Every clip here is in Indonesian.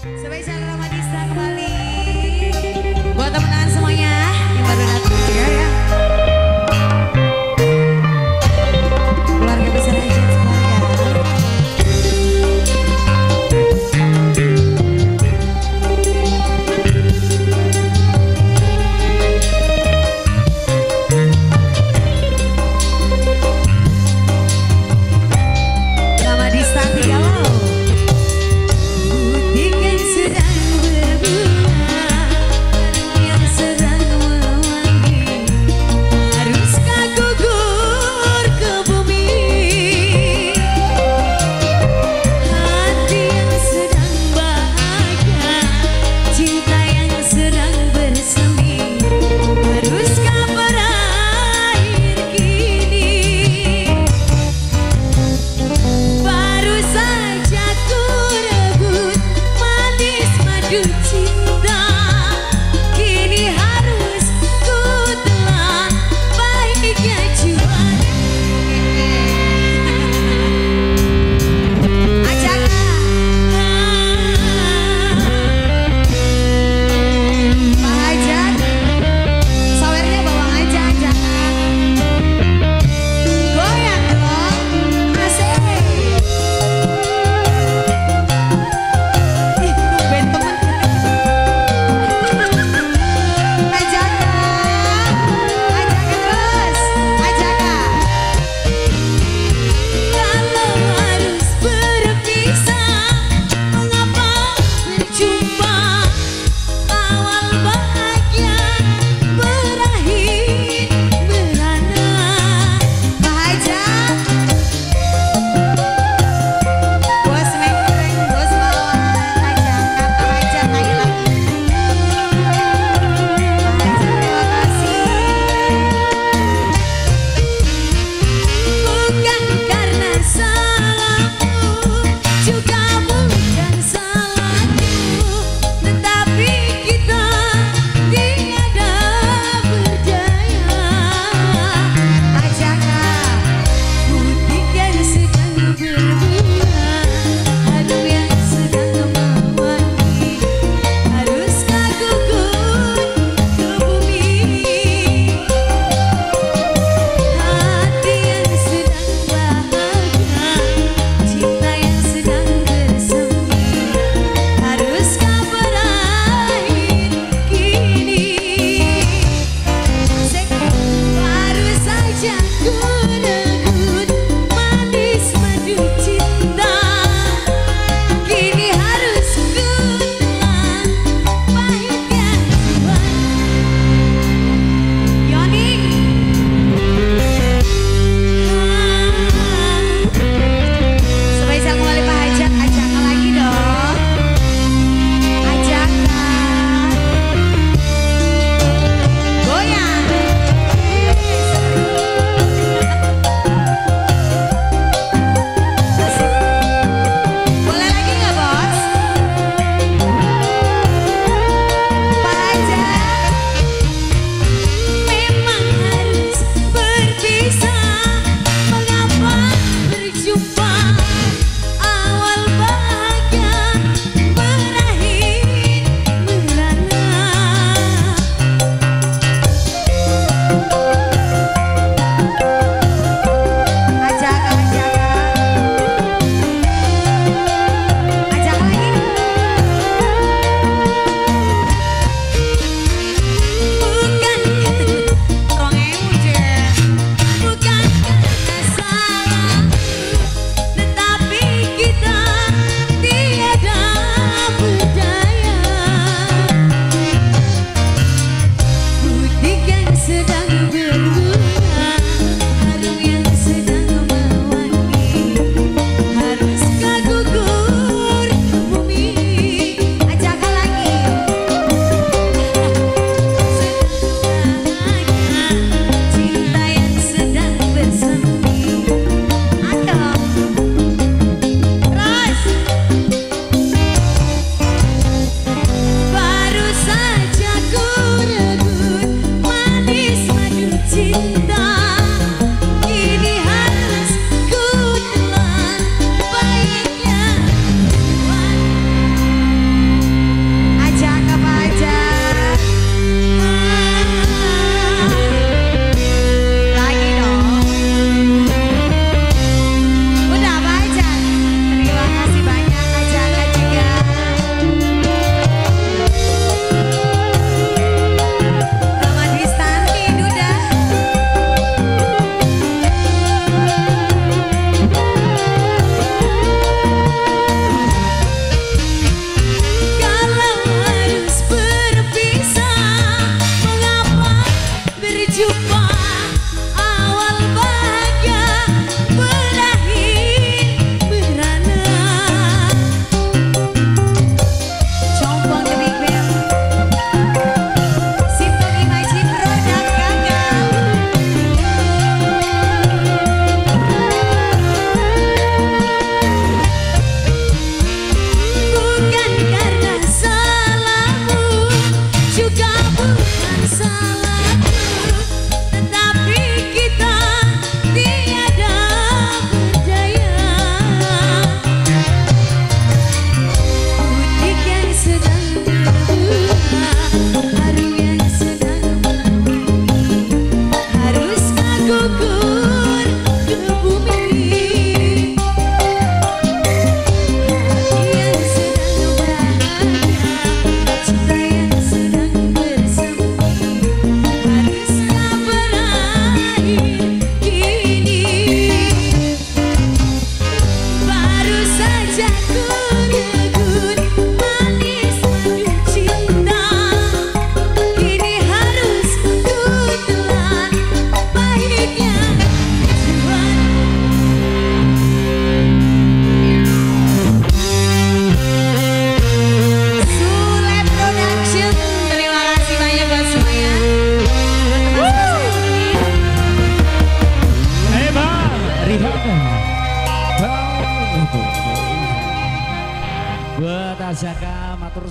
Spesial Ramadista kembali.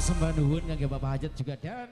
Sembah nuwun kangge Bapak Hajat juga dan